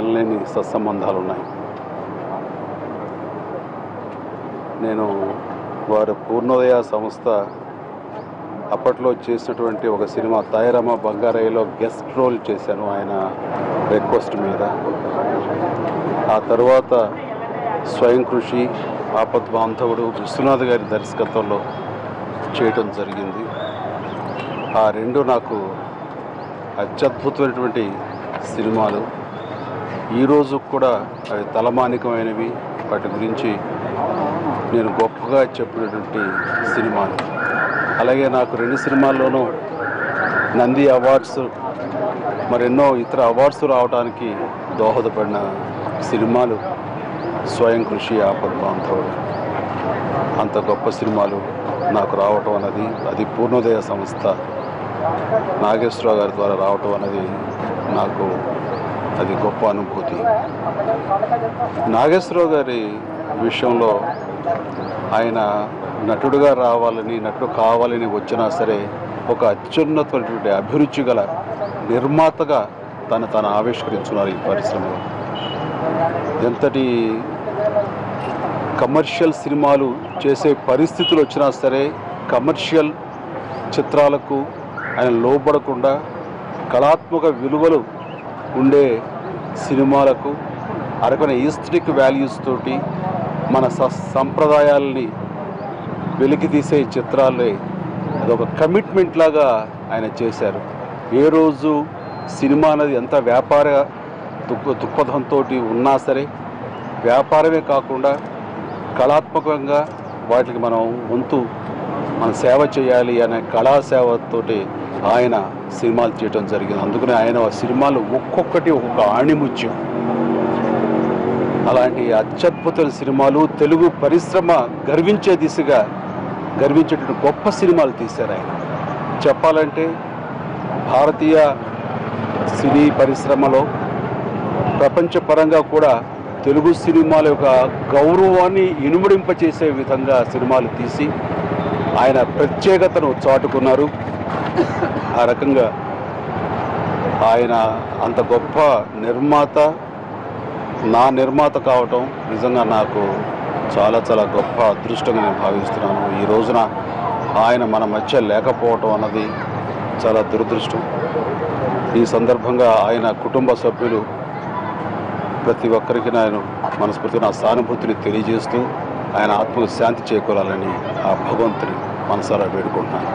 ఎనలేని సత్సంబంధాలు ఉన్నాయి నేను వారి పూర్ణోదయ సంస్థ అప్పట్లో చేసినటువంటి ఒక సినిమా తాయరమ్మ బంగారయ్యలో గెస్ట్ రోల్ చేశాను ఆయన రిక్వెస్ట్ మీద. ఆ తర్వాత స్వయం కృషి ఆపద్ బాంధవుడు విశ్వనాథ్ గారి దర్శకత్వంలో చేయటం జరిగింది. ఆ రెండు నాకు అత్యద్భుతమైనటువంటి సినిమాలు. ఈరోజు కూడా అవి తలమానికమైనవి. వాటి గురించి నేను గొప్పగా చెప్పినటువంటి సినిమాలు. అలాగే నాకు రెండు సినిమాల్లోనూ నంది అవార్డ్స్ మరెన్నో ఇతర అవార్డ్స్ రావడానికి దోహదపడిన సినిమాలు స్వయం కృషి ఆపద్బాంధవుడు అంత గొప్ప సినిమాలు నాకు రావటం అన్నది అది పూర్ణోదయ సంస్థ నాగేశ్వరరావు గారి ద్వారా రావటం అనేది నాకు అది గొప్ప అనుభూతి. నాగేశ్వరరావు గారి విషయంలో ఆయన నటుడుగా రావాలని నటుడు కావాలని వచ్చినా సరే ఒక అత్యున్నతమైనటువంటి అభిరుచి గల నిర్మాతగా తను తాను ఆవిష్కరించున్నారు ఈ పరిశ్రమలో. ఎంతటి కమర్షియల్ సినిమాలు చేసే పరిస్థితులు వచ్చినా సరే కమర్షియల్ చిత్రాలకు ఆయన లోబడకుండా కళాత్మక విలువలు ఉండే సినిమాలకు అరకొన ఈస్థెటిక్ వాల్యూస్ తోటి మన స సంప్రదాయాల్ని వెలికి తీసే చిత్రాలే అదొక కమిట్మెంట్ లాగా ఆయన చేశారు. ఏ రోజు సినిమా అనేది ఎంత వ్యాపార దృక్పథంతో ఉన్నా సరే వ్యాపారమే కాకుండా కళాత్మకంగా వాటికి మనం వంతు మన సేవ చేయాలి అనే కళా సేవతోటి ఆయన సినిమాలు తీయటం జరిగింది. అందుకని ఆయన సినిమాలు ఒక్కొక్కటి ఒక్కొక్క ఆణిముత్యం. అలాంటి అత్యద్భుతమైన సినిమాలు తెలుగు పరిశ్రమ గర్వించే దిశగా గర్వించేటువంటి గొప్ప సినిమాలు తీశారు ఆయన. చెప్పాలంటే భారతీయ సినీ పరిశ్రమలో ప్రపంచపరంగా కూడా తెలుగు సినిమాల యొక్క గౌరవాన్ని ఇనుమడింపచేసే విధంగా సినిమాలు తీసి ఆయన ప్రత్యేకతను చాటుకున్నారు. ఆ రకంగా ఆయన అంత గొప్ప నిర్మాత నా నిర్మాత కావటం నిజంగా నాకు చాలా చాలా గొప్ప అదృష్టంగా నేను భావిస్తున్నాను. ఈ రోజున ఆయన మన మధ్య లేకపోవటం అన్నది చాలా దురదృష్టం. ఈ సందర్భంగా ఆయన కుటుంబ సభ్యులు ప్రతి ఒక్కరికి నేను మనస్ఫూర్తిగా నా సానుభూతిని తెలియజేస్తూ ఆయన ఆత్మకు శాంతి చేకూరాలని ఆ భగవంతుని మనసారా వేడుకుంటున్నాను.